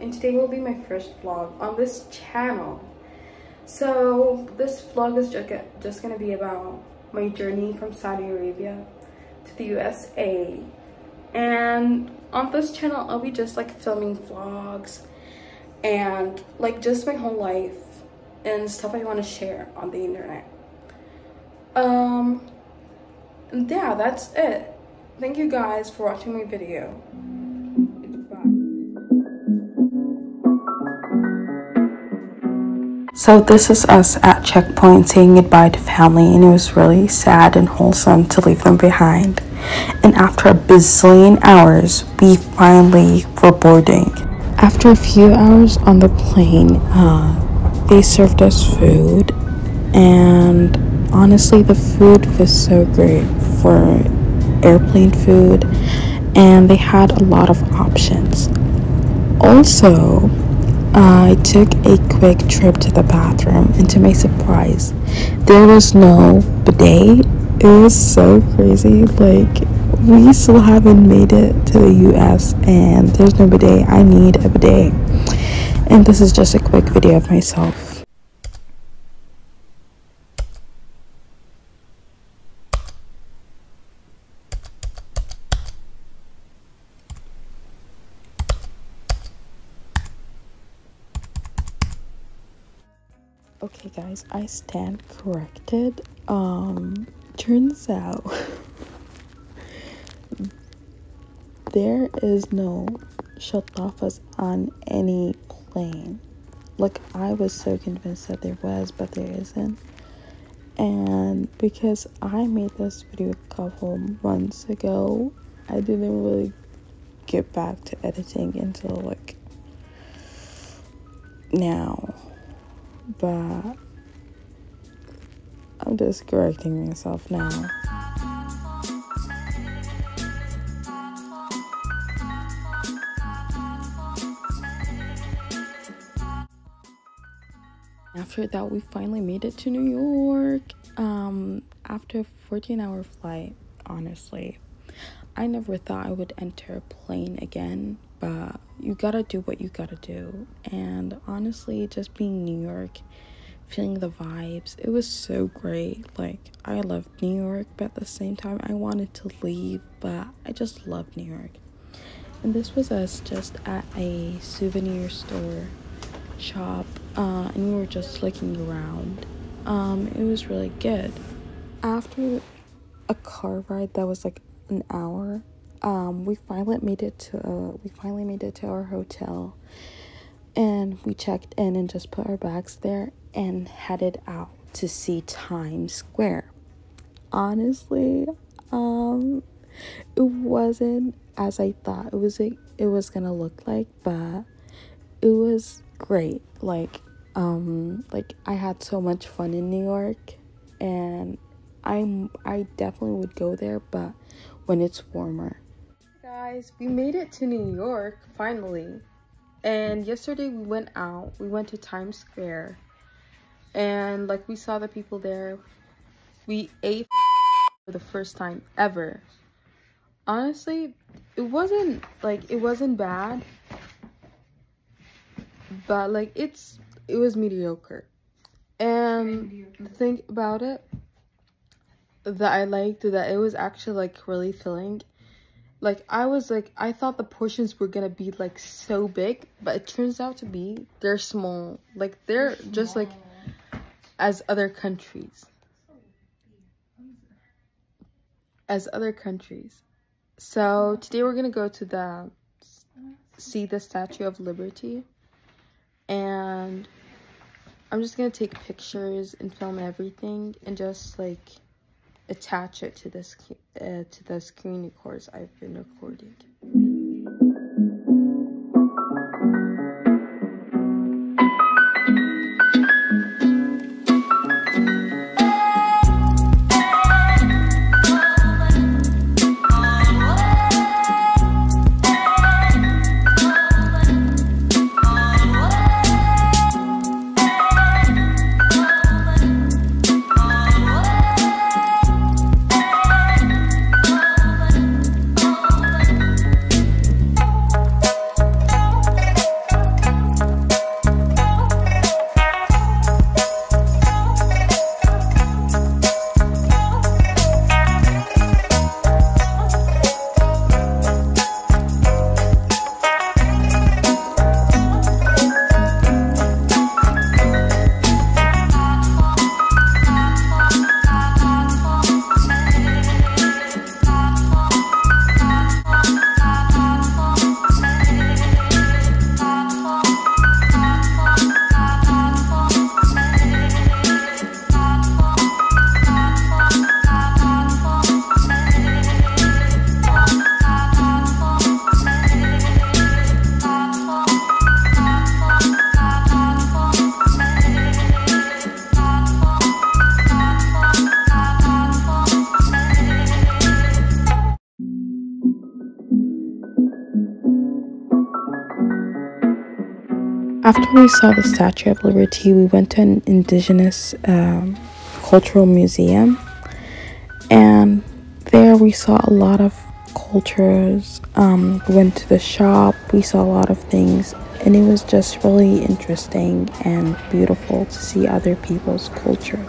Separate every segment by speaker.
Speaker 1: and today will be my first vlog on this channel. So this vlog is just, just gonna be about my journey from Saudi Arabia to the USA and on this channel I'll be just like filming vlogs and like just my whole life and stuff I want to share on the internet. Um, yeah, that's it. Thank you guys for watching my video. So this is us at checkpoint saying goodbye to family and it was really sad and wholesome to leave them behind. And after a bazillion hours, we finally were boarding. After a few hours on the plane, uh, they served us food and honestly the food was so great for airplane food and they had a lot of options. Also, I took a quick trip to the bathroom, and to my surprise, there was no bidet. It was so crazy. Like, we still haven't made it to the US, and there's no bidet. I need a bidet. And this is just a quick video of myself. Okay guys, I stand corrected. Um turns out there is no shatafas on any plane. Like I was so convinced that there was, but there isn't. And because I made this video a couple months ago, I didn't really get back to editing until like now but I'm just correcting myself now. After that, we finally made it to New York. Um, after a 14 hour flight, honestly, I never thought I would enter a plane again but you gotta do what you gotta do. And honestly, just being New York, feeling the vibes, it was so great. Like, I loved New York, but at the same time, I wanted to leave, but I just loved New York. And this was us just at a souvenir store shop, uh, and we were just looking around. Um, it was really good. After a car ride that was like an hour, um, we finally made it to uh, we finally made it to our hotel and we checked in and just put our bags there and headed out to see Times Square. Honestly, um it wasn't as I thought it was it, it was gonna look like, but it was great. Like um like I had so much fun in New York and I'm I definitely would go there, but when it's warmer guys we made it to new york finally and yesterday we went out we went to times square and like we saw the people there. We ate for the first time ever. Honestly it wasn't like it wasn't bad. But like it's it was mediocre. And the thing about it that i liked that it was actually like really filling like i was like i thought the portions were gonna be like so big but it turns out to be they're small. Like they're just like as other countries. As other countries. So today we're gonna go to the see the statue of liberty. And i'm just gonna take pictures and film everything and just like attach it to this uh, to the screen recorders I've been recording. After we saw the Statue of Liberty, we went to an indigenous um, cultural museum, and there we saw a lot of cultures. Um, went to the shop, we saw a lot of things, and it was just really interesting and beautiful to see other people's culture.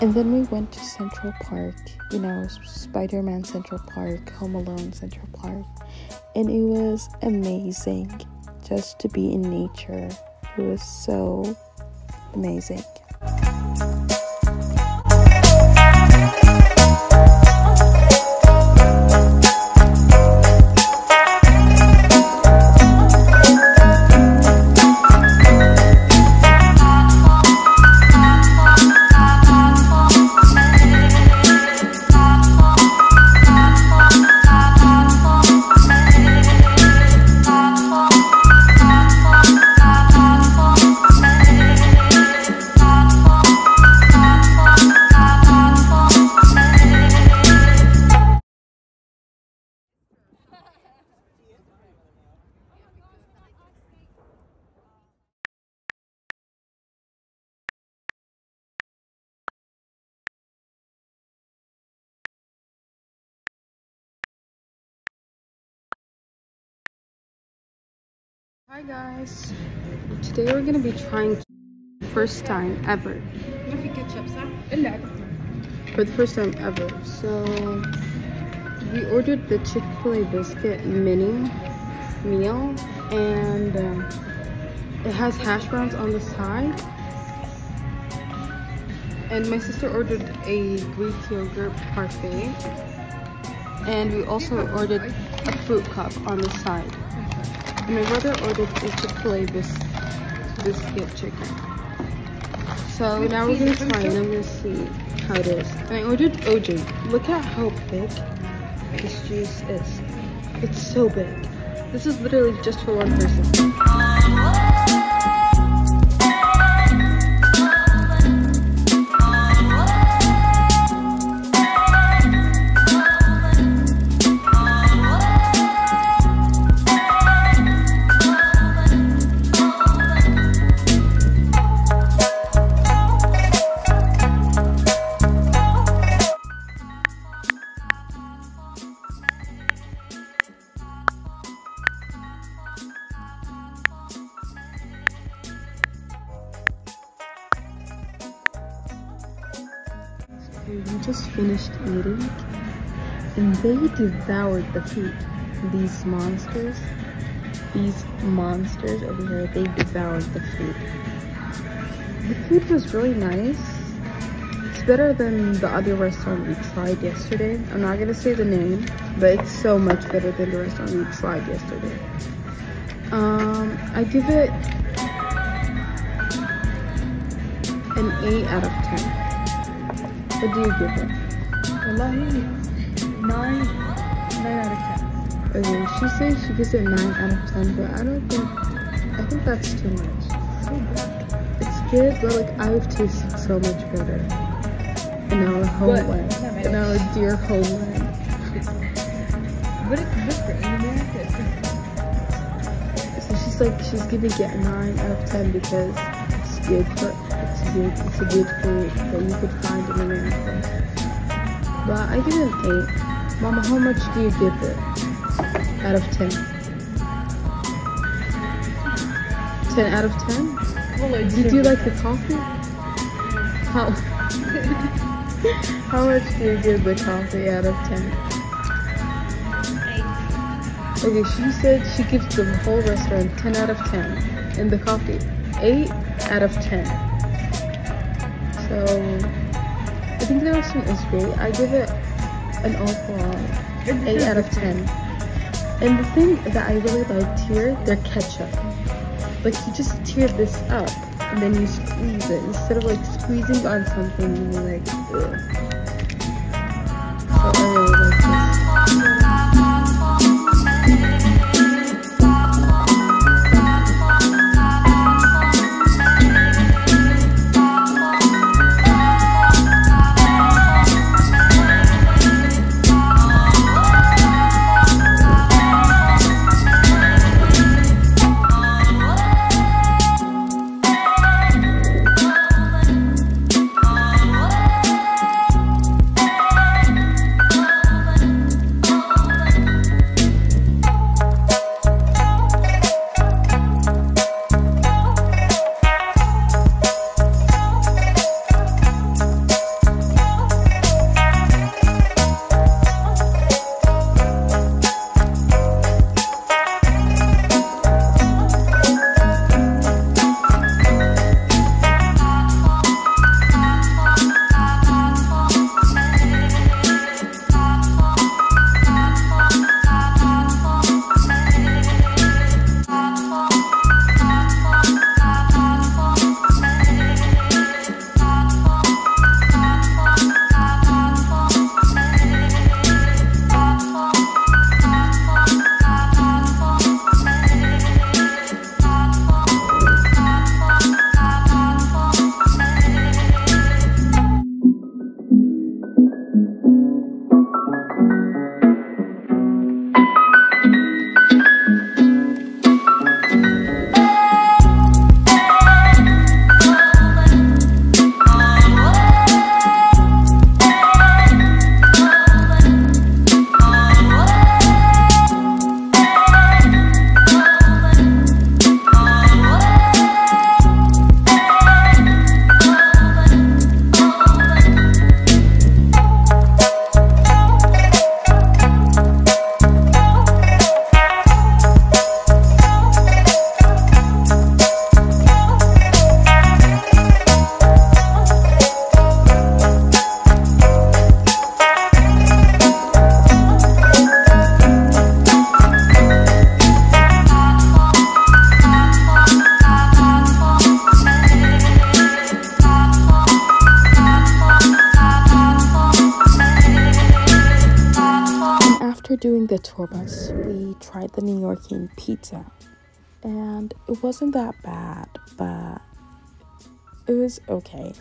Speaker 1: And then we went to Central Park, you know, Spider Man Central Park, Home Alone Central Park, and it was amazing just to be in nature. It was so amazing. Hi guys, today we're gonna be trying first time ever. For the first time ever. So we ordered the Chick-fil-A biscuit mini meal and uh, it has hash browns on the side. And my sister ordered a Greek yogurt parfait. And we also ordered a fruit cup on the side. My brother ordered a Chick-fil-A bis biscuit chicken. So now we're gonna try and I'm gonna see how it is. And I ordered OJ. Look at how big this juice is. It's so big. This is literally just for one person. They devoured the food. These monsters, these monsters over here, they devoured the food. The food was really nice. It's better than the other restaurant we tried yesterday. I'm not gonna say the name, but it's so much better than the restaurant we tried yesterday. Um, I give it an 8 out of 10. What do you give it?
Speaker 2: 9, 9 out of 10.
Speaker 1: Okay, she says she gives it 9 out of 10, but I don't think, I think that's too much. It's good, but like I've tasted so much better in our homeland, in our dear homeland.
Speaker 2: But it's different in America.
Speaker 1: So she's like, she's giving it a 9 out of 10 because it's good for, it's good, it's a good food that you could find in America. But I give it an 8. Mama, how much do you give it out of 10? 10 out of 10?
Speaker 2: Well,
Speaker 1: Did you like the coffee? How How much do you give the coffee out of 10? Okay, she said she gives the whole restaurant 10 out of 10 and the coffee 8 out of 10. So I think the restaurant is great. I give it an awful 8 out of 10. And the thing that I really liked here, their ketchup. Like you just tear this up and then you squeeze it instead of like squeezing on something you're like, Ugh. Pizza. And it wasn't that bad, but it was okay.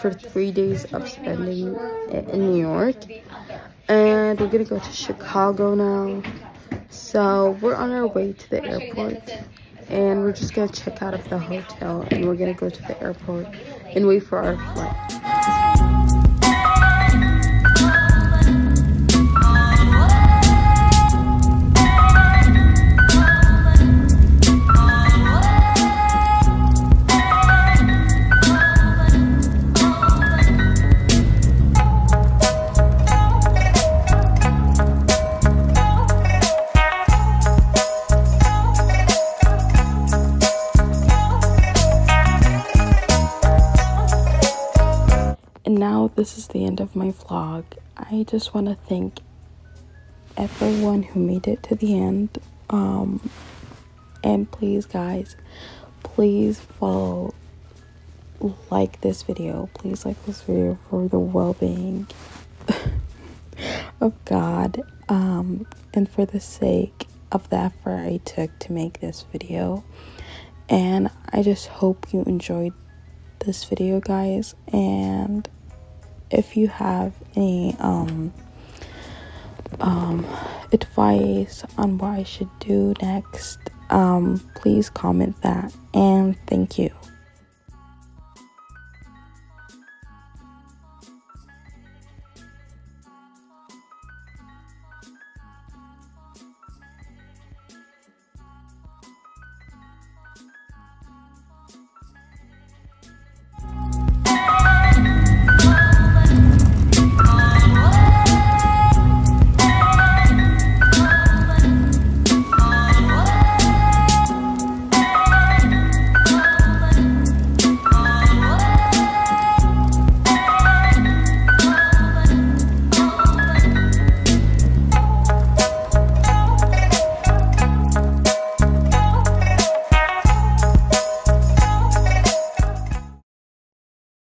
Speaker 1: After three days of spending it in new york. And we're gonna go to chicago now. So we're on our way to the airport. And we're just gonna check out of the hotel and we're gonna go to the airport and wait for our flight this is the end of my vlog. I just want to thank everyone who made it to the end. Um, and please, guys, please follow, like this video. Please like this video for the well-being of God, um, and for the sake of the effort I took to make this video. And I just hope you enjoyed this video, guys. And if you have any um um advice on what I should do next, um please comment that and thank you.